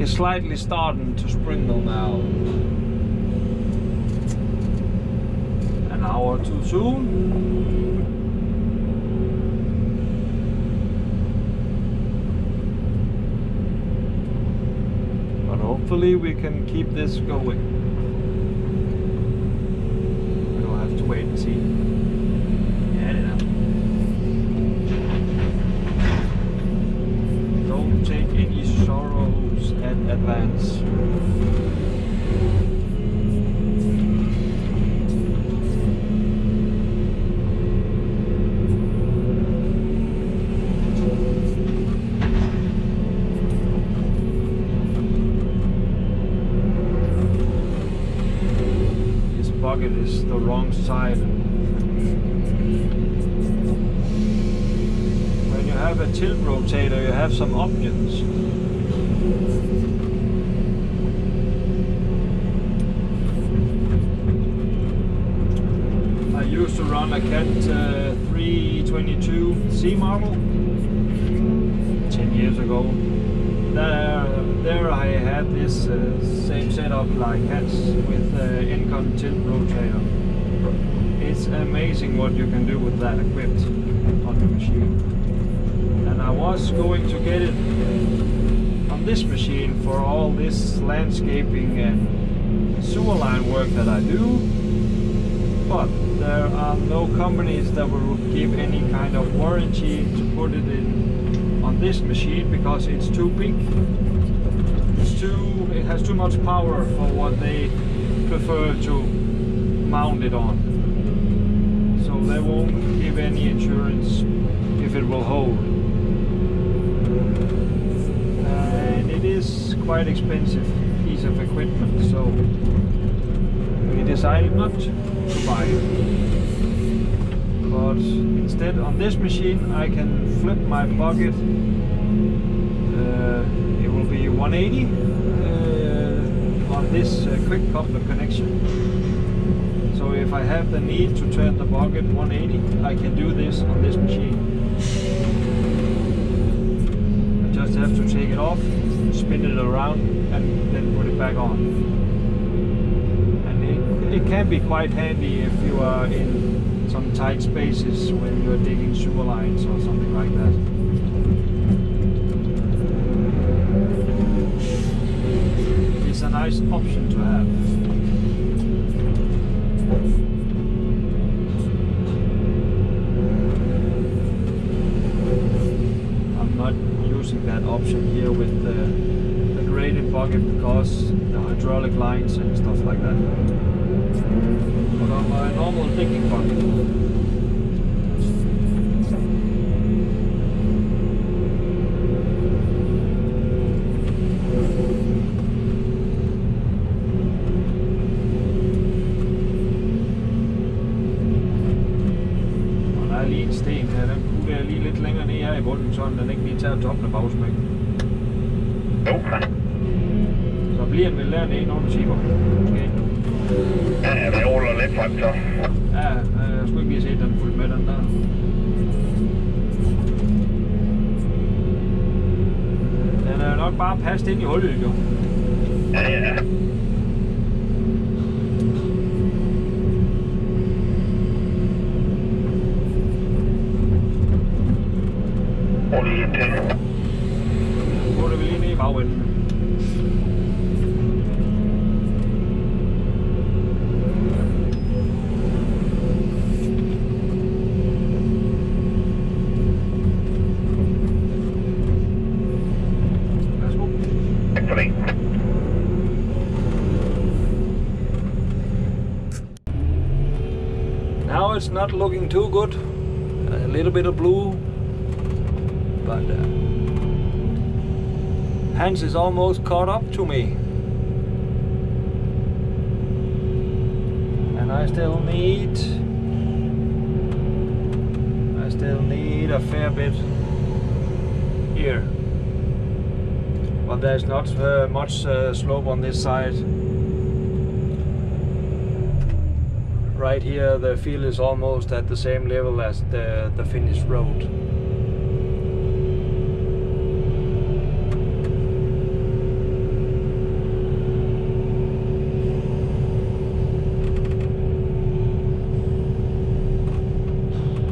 is slightly starting to sprinkle now. An hour too soon. But hopefully we can keep this going. We'll have to wait and see. Bucket is the wrong side. When you have a tilt rotator, you have some options. I used to run a Cat uh, 322 C model 10 years ago. There, there I had this uh, same setup like Cats with uh, Engcon tilt rotator. It's amazing what you can do with that equipped on the machine. And I was going to get it on this machine for all this landscaping and sewer line work that I do. But there are no companies that will give any kind of warranty to put it in on this machine because it's too big. It's too it has too much power for what they prefer to mount it on. So they won't give any insurance if it will hold. And it is quite expensive piece of equipment, so we decided not to buy it. But instead on this machine I can flip my bucket. Uh, it will be 180 uh, on this uh, quick coupler connection. So if I have the need to turn the bucket 180, I can do this on this machine. I just have to take it off, spin it around, and then put it back on. And it, it can be quite handy if you are in some tight spaces when you're digging sewer lines or something like that. It's a nice option to have. I'm not using that option here with the, the graded bucket because the hydraulic lines and stuff like that. On my normal lige en sten her, den putter jeg lige lidt længere ned her i bunden, så den ikke lige tager toppen af bagsmækken. Jo, Så bliver den vel dernede, du tipper. Måske. Ja, ja, det ruller lidt frem så. Ja, øh, jeg skulle ikke lige se den fuldt med den der. Den er nok bare passet ind i hullet, jo. Ja, ja. Prøv lige. Not looking too good. A little bit of blue, but uh, Hans is almost caught up to me. And I still need I still need a fair bit here. But there's not uh, much uh, slope on this side. Right here the field is almost at the same level as the, the finished road.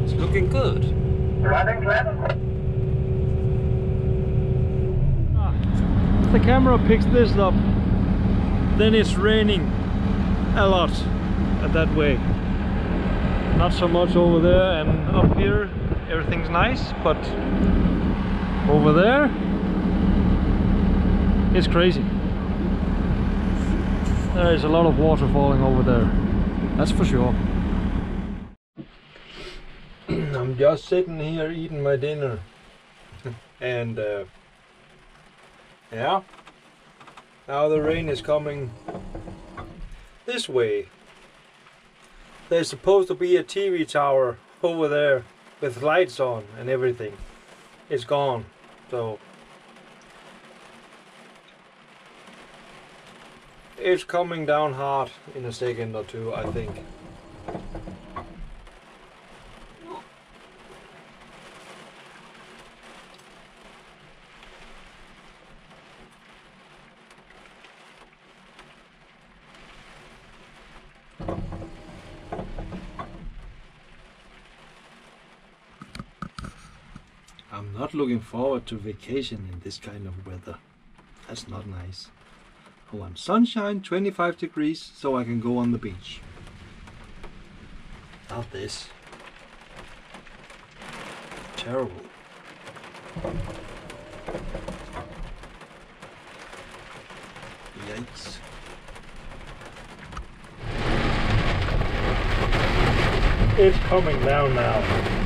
It's looking good. Running ah, the camera picks this up then it's raining a lot that way. Not so much over there and up here everything's nice, but over there it's crazy. There is a lot of water falling over there. That's for sure. I'm just sitting here eating my dinner. and uh, yeah, now the rain is coming this way. There's supposed to be a TV tower over there with lights on and everything. It's gone. So it's coming down hard in a second or two, I think. Not looking forward to vacation in this kind of weather. That's not nice. I want sunshine, 25 degrees, so I can go on the beach. Not this. Terrible. Yikes. It's coming down now.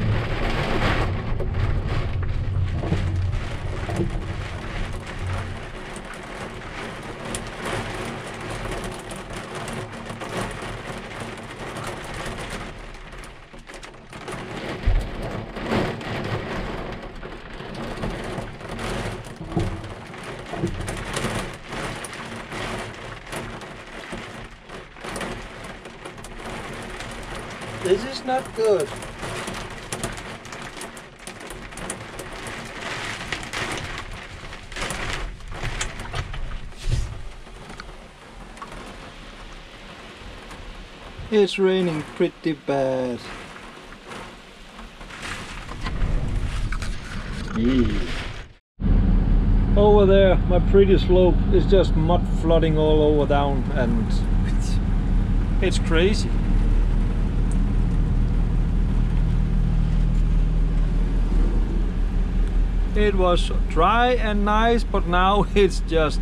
This is not good. It's raining pretty bad. Yeah. Over there, my pretty slope is just mud flooding all over down and it's, it's crazy. It was dry and nice, but now it's just...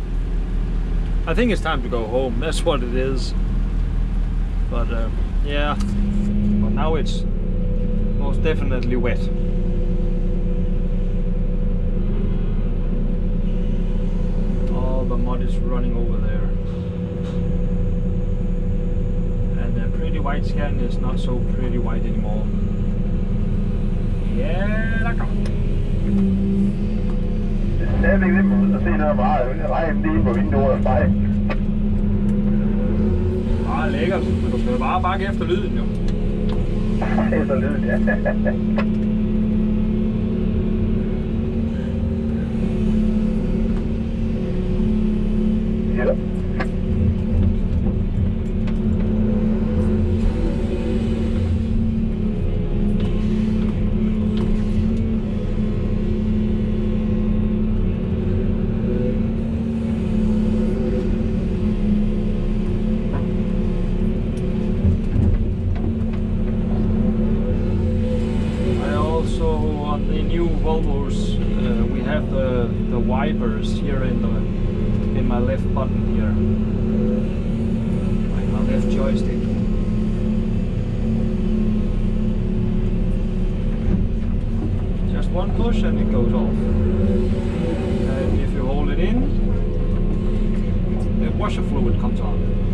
I think it's time to go home, that's what it is. But uh, yeah, but now it's most definitely wet. All the mud is running over there. And the pretty white scan is not so pretty white anymore. Yeah, stadigvæk nemt at se noget meget. Regn lige på vinduet og spejl. Ah, lækkert. Men du skal bare bakke efter lyden, jo. Det er så lyden, ja. Ja. One push and it goes off. And if you hold it in, the washer fluid comes on.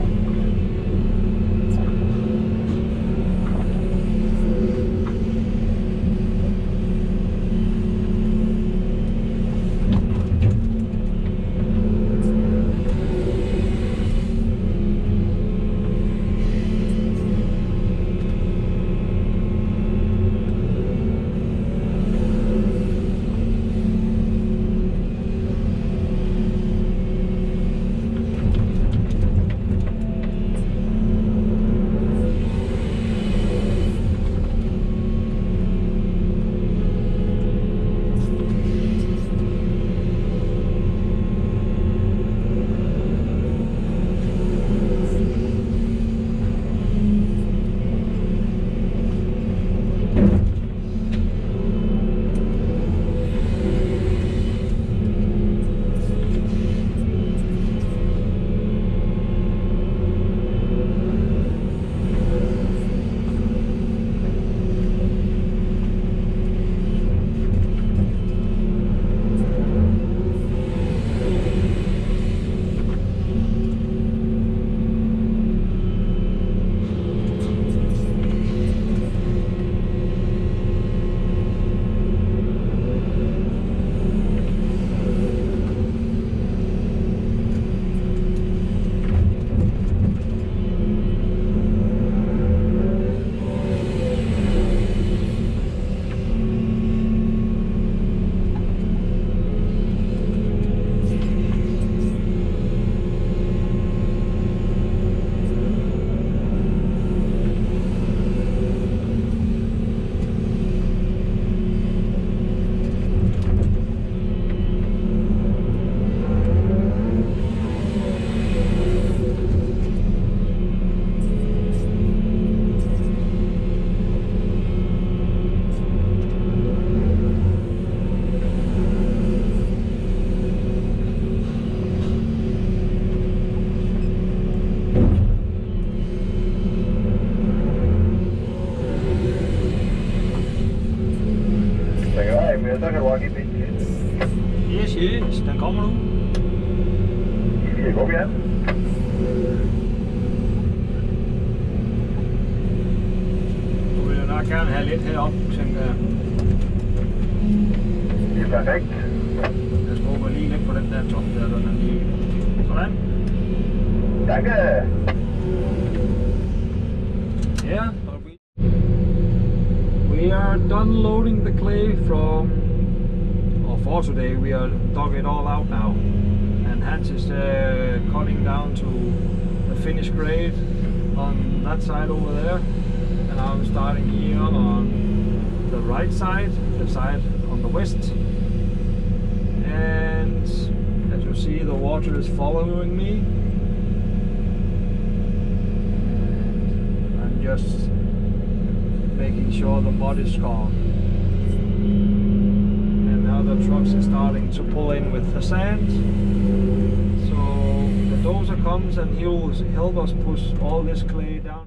Yes, yes, den kommer nu. Vi igen. Vil nok gerne have lidt herop, tænker jeg. Det er perfekt. Jeg skubber lige lidt på den der top der, lige... Sådan. Yeah. We are done loading the clay from for today, we are dug it all out now. And Hans is uh, cutting down to the finished grade on that side over there. And I'm starting here on the right side, the side on the west. And as you see, the water is following me. And I'm just making sure the mud is gone. Trucks are starting to pull in with the sand. So the dozer comes and he'll help us push all this clay down.